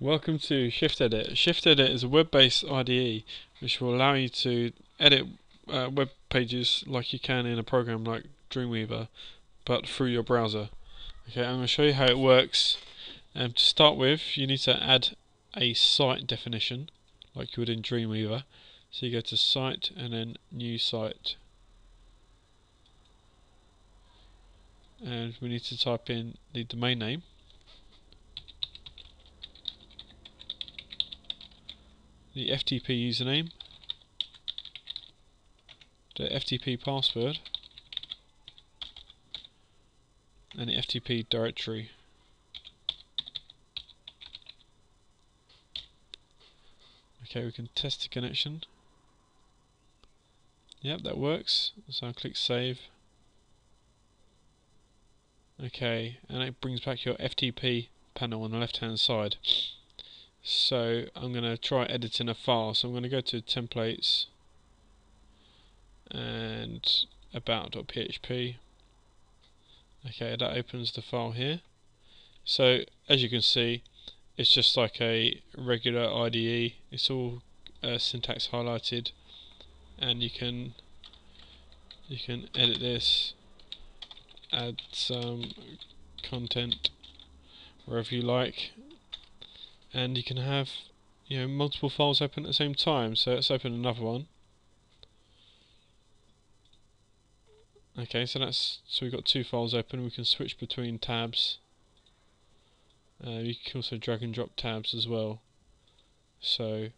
Welcome to ShiftEdit. Shift Edit is a web-based IDE which will allow you to edit uh, web pages like you can in a program like Dreamweaver, but through your browser. Okay, I'm going to show you how it works. Um, to start with, you need to add a site definition like you would in Dreamweaver. So you go to Site and then New Site. And we need to type in the domain name. The FTP username, the FTP password, and the FTP directory. Okay, we can test the connection. Yep, that works. So I'll click save. Okay, and it brings back your FTP panel on the left hand side. So I'm going to try editing a file. So I'm going to go to templates and about.php. Okay, that opens the file here. So as you can see, it's just like a regular IDE. It's all uh, syntax highlighted, and you can you can edit this, add some content wherever you like, and you can have you know multiple files open at the same time. So let's open another one. Okay so that's so we've got two files open. We can switch between tabs. Uh, you can also drag and drop tabs as well. So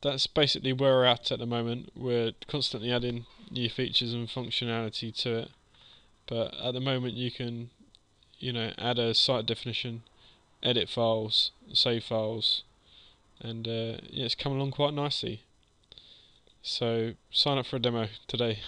that's basically where we're at at the moment. We're constantly adding new features and functionality to it. But at the moment you can you know add a site definition edit files, save files, and uh, yeah, it's come along quite nicely. So sign up for a demo today.